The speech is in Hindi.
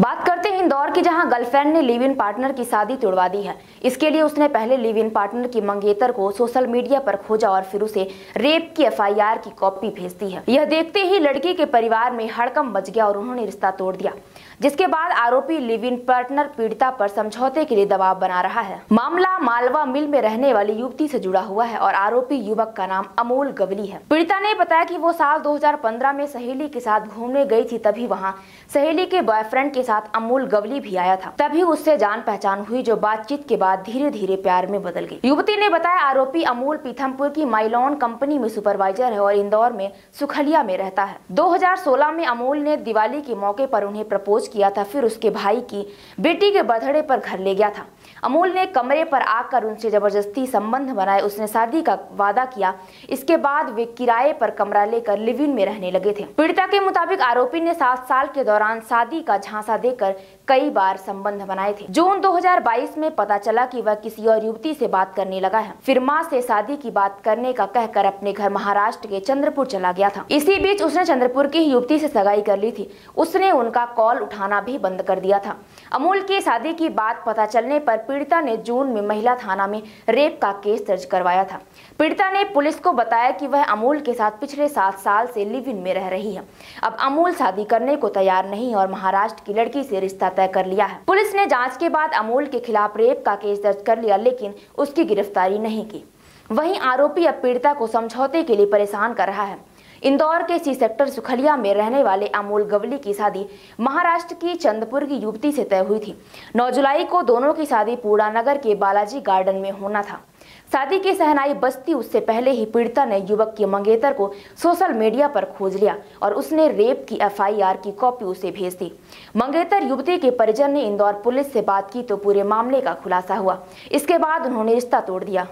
बात करते हैं इंदौर की जहाँ गर्लफ्रेंड ने लिव इन पार्टनर की शादी तोड़वा दी है। इसके लिए उसने पहले लिव इन पार्टनर की मंगेतर को सोशल मीडिया पर खोजा और फिर उसे रेप की एफआईआर की कॉपी भेज दी है। यह देखते ही लड़की के परिवार में हड़कम बच गया और उन्होंने रिश्ता तोड़ दिया, जिसके बाद आरोपी लिव इन पार्टनर पीड़िता पर समझौते के लिए दबाव बना रहा है। मामला मालवा मिल में रहने वाली युवती से जुड़ा हुआ है और आरोपी युवक का नाम अमोल गवली है। पीड़िता ने बताया कि वो साल 2015 में सहेली के साथ घूमने गई थी, तभी वहाँ सहेली के बॉयफ्रेंड के साथ अमोल गवली भी आया था। तभी उससे जान पहचान हुई, जो बातचीत के बाद धीरे धीरे प्यार में बदल गई। युवती ने बताया, आरोपी अमूल पीथमपुर की माइलॉन कंपनी में सुपरवाइजर है और इंदौर में सुखलिया में रहता है। 2016 में अमूल ने दिवाली के मौके पर उन्हें प्रपोज किया था, फिर उसके भाई की बेटी के बधड़े पर घर ले गया था। अमोल ने कमरे पर आकर उनसे ज़बरदस्ती संबंध बनाए। उसने शादी का वादा किया। इसके बाद वे किराए पर कमरा लेकर लिव इन में रहने लगे थे। पीड़िता के मुताबिक आरोपी ने सात साल के दौरान शादी का झांसा देकर कई बार संबंध बनाए थे। जून 2022 में पता चला कि वह किसी और युवती से बात करने लगा है। फिर माँ से शादी की बात करने का कहकर अपने घर महाराष्ट्र के चंद्रपुर चला गया था। इसी बीच उसने चंद्रपुर की युवती से सगाई कर ली थी। उसने उनका कॉल उठाना भी बंद कर दिया था। अमूल की शादी की बात पता चलने पर पीड़िता ने जून में महिला थाना में रेप का केस दर्ज करवाया था। पीड़िता ने पुलिस को बताया कि वह अमूल के साथ पिछले सात साल से लिव इन में रह रही है। अब अमूल शादी करने को तैयार नहीं और महाराष्ट्र की लड़की से रिश्ता तय कर लिया है। पुलिस ने जाँच के बाद अमूल के खिलाफ रेप का केस दर्ज कर लिया, लेकिन उसकी गिरफ्तारी नहीं की। वहीं आरोपी अब पीड़िता को समझौते के लिए परेशान कर रहा है। इंदौर के सी सेक्टर सुखलिया में रहने वाले अमोल गवली की शादी महाराष्ट्र की चंदपुर की युवती से तय हुई थी। 9 जुलाई को दोनों की शादी पूड़ानगर के बालाजी गार्डन में होना था। शादी की सहनाई बस्ती उससे पहले ही पीड़िता ने युवक के मंगेतर को सोशल मीडिया पर खोज लिया और उसने रेप की एफआईआर की कॉपी उसे भेज दी। मंगेतर युवती के परिजन ने इंदौर पुलिस से बात की तो पूरे मामले का खुलासा हुआ। इसके बाद उन्होंने रिश्ता तोड़ दिया।